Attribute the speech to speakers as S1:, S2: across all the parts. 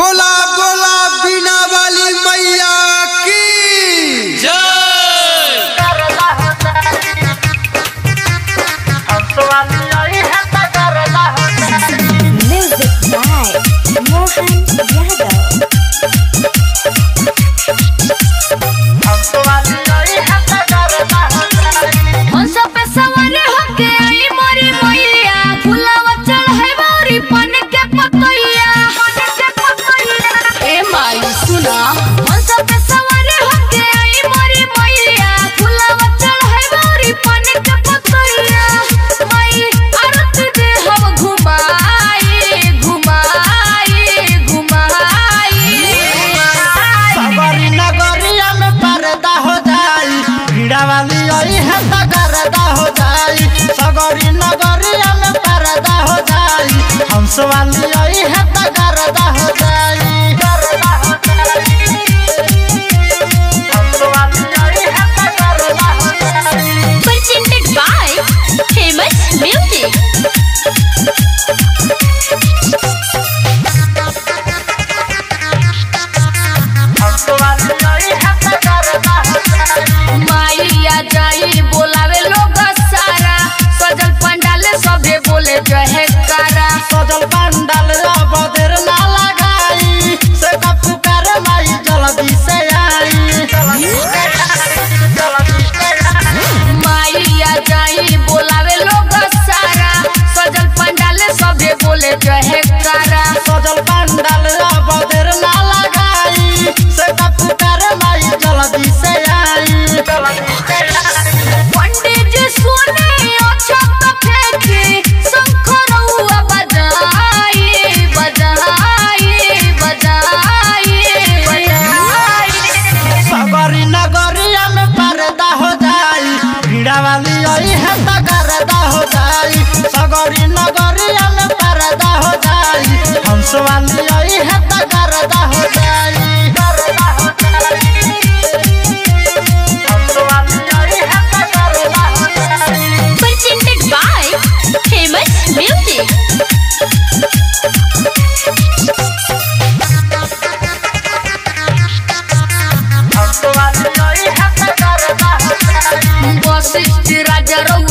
S1: Bola! वाली
S2: आई
S3: है तो गर्दा हो जाई। सगरी नगरिया में पर्दा हो जाई। हंस वाली आई है तो गर्दा हो जाई। गर्दा वाली है तो हो जाई। सगरी नगरी हो जाई। हंस वाली आई है तो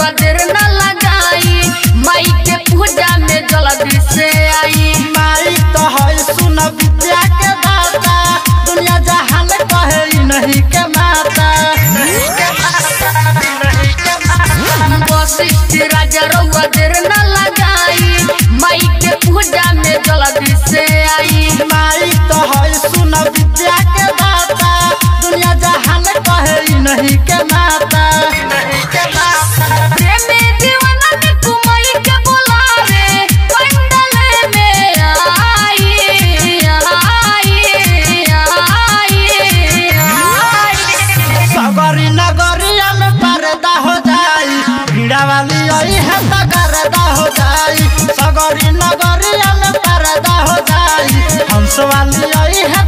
S2: राजा न लगाई। माई के पूजा में जल्दी से आई।
S3: माई तो है सुन विद्या के दाता। दुनिया जहान कहे नहीं के माता नहीं के माता। नहीं के माता
S2: वशिष्ठ राजा रउआ देर न लगाई। माई के पूजा में जल्दी से आई।
S3: माई तो है सुन विद्या के दाता। दुनिया जहान कहे नहीं के माता। जाई। सगरी परदा हो जाई। आई है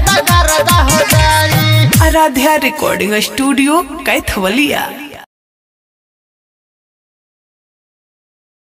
S3: हो जाई।
S4: Aaradhya recording studio Kaithwaliya.